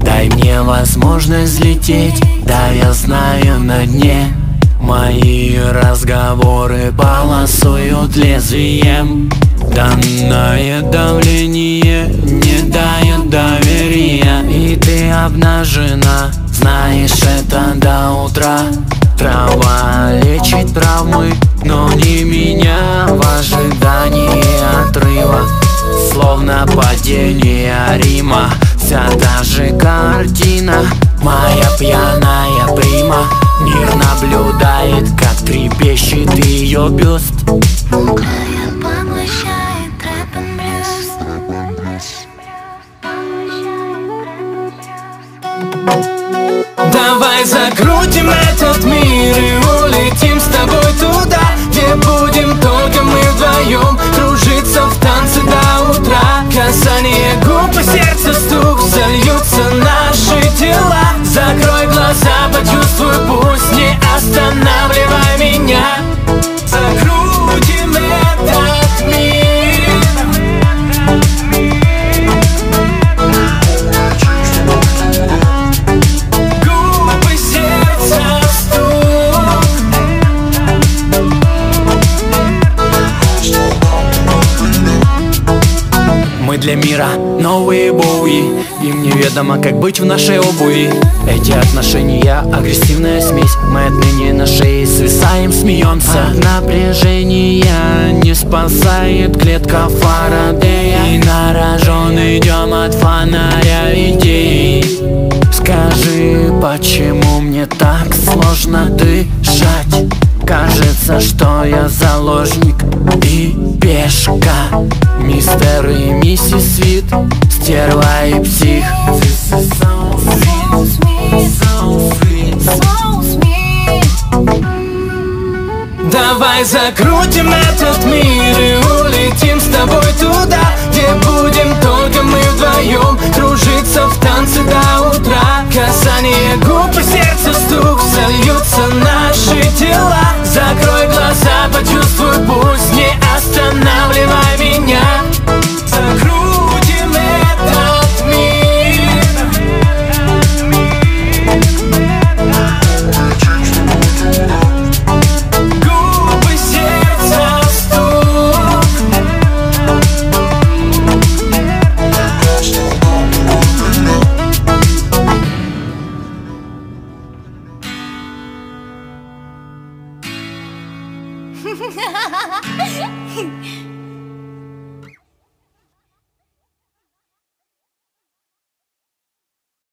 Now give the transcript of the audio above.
Дай мне возможность лететь, да я знаю на дне Мои разговоры полосуют лезвием. Данное давление не дает доверия И ты обнажена, знаешь это до утра. Трава лечит травмы. Словно падение Рима. Вся та же картина. Моя пьяная прима. Мир наблюдает, как трепещет ее бюст. Какая поглощает рэп Давай закрутим этот мир и Мы для мира. Новые боуи Им неведомо, как быть в нашей обуви. Эти отношения агрессивная смесь. Мы отныне на шее свисаем, смеемся. От напряжения не спасает клетка Фарадея. И на рожон идем от фонаря идей Скажи, почему мне так сложно дышать? Кажется, что я заложник и пешка Мистер и миссис Свит, стерва и псих. Давай закрутим этот мир и улетим с тобой туда 哈哈哈哈哈哈。